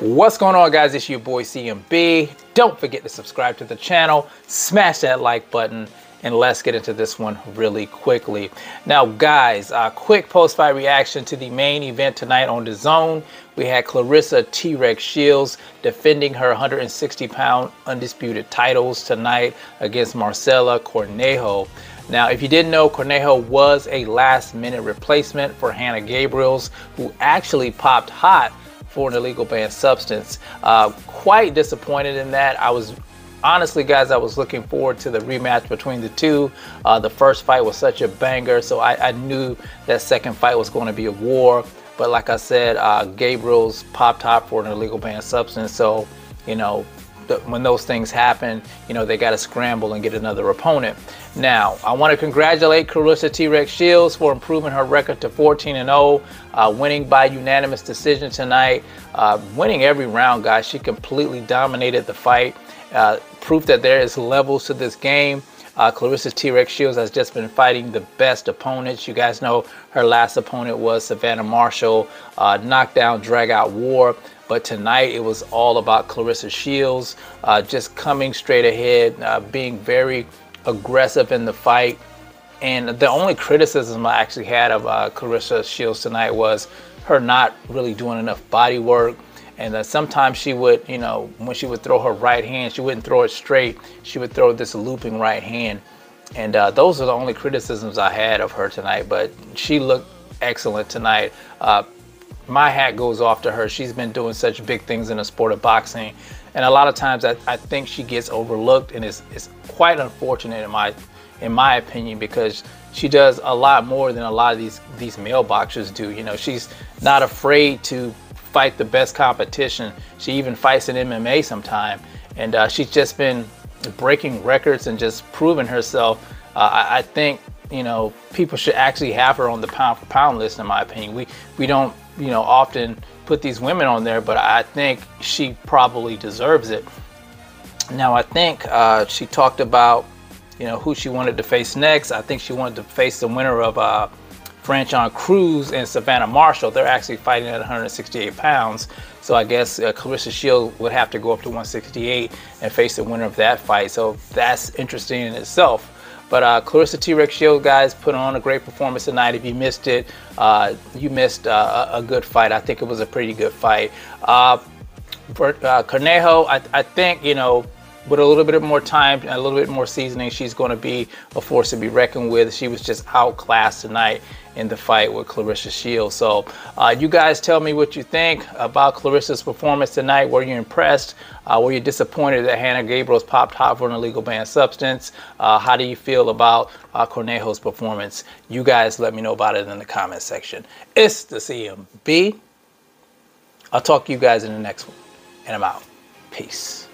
What's going on guys? It's your boy CMB. Don't forget to subscribe to the channel, smash that like button, and let's get into this one really quickly. Now guys, a quick post-fight reaction to the main event tonight on the zone. We had Claressa T-Rex Shields defending her 160 pound undisputed titles tonight against Maricela Cornejo. Now, if you didn't know, Cornejo was a last minute replacement for Hanna Gabriels, who actually popped hot for an illegal banned substance. Uh, quite disappointed in that. I was honestly, guys, I was looking forward to the rematch between the two. Uh, the first fight was such a banger, so I, I, knew that second fight was going to be a war. But like I said, uh, Gabriels popped hot for an illegal banned substance, so you know when those things happen, you know, they got to scramble and get another opponent. Now, I want to congratulate Claressa T-Rex Shields for improving her record to 14 and 0, uh, winning by unanimous decision tonight, uh, winning every round, guys. She completely dominated the fight. Uh, proof that there is levels to this game. Uh, Claressa T-Rex Shields has just been fighting the best opponents. You guys know her last opponent was Savannah Marshall, uh, knockdown, drag out war. But tonight it was all about Claressa Shields, uh, just coming straight ahead, uh, being very aggressive in the fight. And the only criticism I actually had of uh, Claressa Shields tonight was her not really doing enough body work. And that sometimes she would, you know, when she would throw her right hand, she wouldn't throw it straight. She would throw this looping right hand. And uh, those are the only criticisms I had of her tonight. But she looked excellent tonight. Uh, my hat goes off to her. She's been doing such big things in the sport of boxing. And a lot of times I, I think she gets overlooked and it's, it's quite unfortunate in my in my opinion because she does a lot more than a lot of these these male boxers do. You know, she's not afraid to fight the best competition. She even fights in MMA sometime. And uh, she's just been breaking records and just proving herself. Uh, I, I think you know people should actually have her on the pound for pound list in my opinion. We we don't you know, often put these women on there, but I think she probably deserves it. Now, I think uh, she talked about, you know, who she wanted to face next. I think she wanted to face the winner of uh, Franchon Crews and Savannah Marshall. They're actually fighting at 168 pounds. So I guess uh, Claressa Shield would have to go up to 168 and face the winner of that fight. So that's interesting in itself. But uh, Claressa T-Rex Shield, guys, put on a great performance tonight. If you missed it, uh, you missed uh, a good fight. I think it was a pretty good fight. Uh, for uh, Cornejo, I, I think, you know, with a little bit more time a little bit more seasoning, she's going to be a force to be reckoned with. She was just outclassed tonight in the fight with Claressa Shields. So uh, you guys tell me what you think about Claressa's performance tonight. Were you impressed? Uh, were you disappointed that Hanna Gabriels popped hot for an illegal banned substance? Uh, how do you feel about uh, Cornejo's performance? You guys let me know about it in the comment section. It's the CMB. I'll talk to you guys in the next one. And I'm out. Peace.